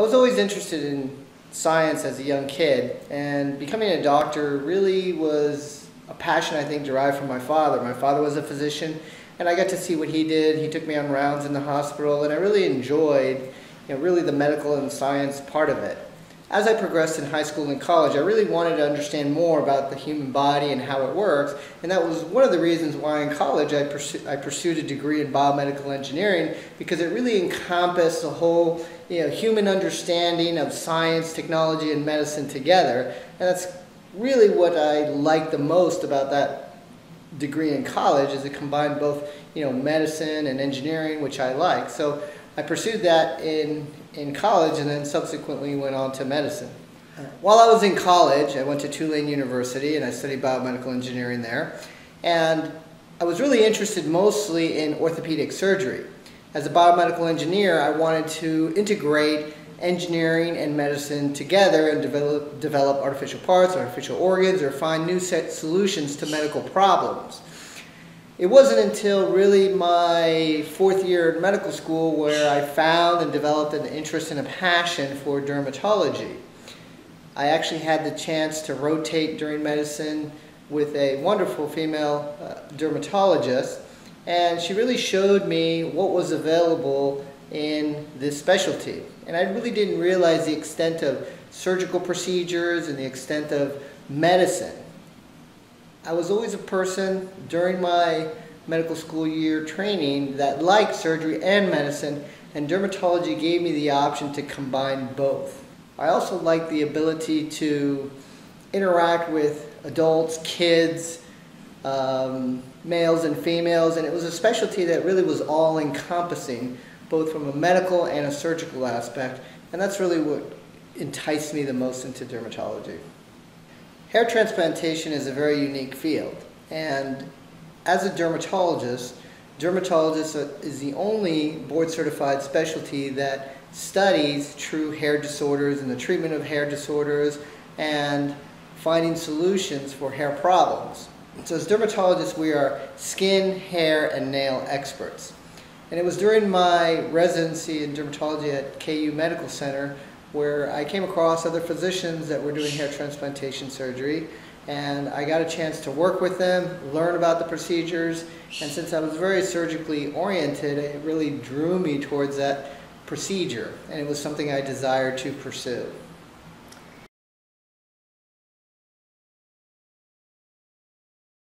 I was always interested in science as a young kid, and becoming a doctor really was a passion I think derived from my father. My father was a physician, and I got to see what he did. He took me on rounds in the hospital, and I really enjoyed, you know, really the medical and science part of it as I progressed in high school and college, I really wanted to understand more about the human body and how it works. And that was one of the reasons why in college I, pursu I pursued a degree in biomedical engineering because it really encompassed the whole you know, human understanding of science, technology, and medicine together. And that's really what I liked the most about that degree in college is it combined both you know, medicine and engineering, which I like. So I pursued that in, in college and then subsequently went on to medicine. While I was in college, I went to Tulane University and I studied biomedical engineering there. And I was really interested mostly in orthopedic surgery. As a biomedical engineer, I wanted to integrate engineering and medicine together and develop, develop artificial parts, artificial organs, or find new set solutions to medical problems. It wasn't until really my fourth year in medical school where I found and developed an interest and a passion for dermatology. I actually had the chance to rotate during medicine with a wonderful female uh, dermatologist and she really showed me what was available in this specialty. And I really didn't realize the extent of surgical procedures and the extent of medicine. I was always a person during my medical school year training that liked surgery and medicine, and dermatology gave me the option to combine both. I also liked the ability to interact with adults, kids, um, males and females, and it was a specialty that really was all encompassing, both from a medical and a surgical aspect, and that's really what enticed me the most into dermatology. Hair transplantation is a very unique field, and as a dermatologist, dermatologist is the only board certified specialty that studies true hair disorders and the treatment of hair disorders and finding solutions for hair problems. So as dermatologists, we are skin, hair, and nail experts. And it was during my residency in dermatology at KU Medical Center where I came across other physicians that were doing hair transplantation surgery and I got a chance to work with them, learn about the procedures, and since I was very surgically oriented, it really drew me towards that procedure, and it was something I desired to pursue.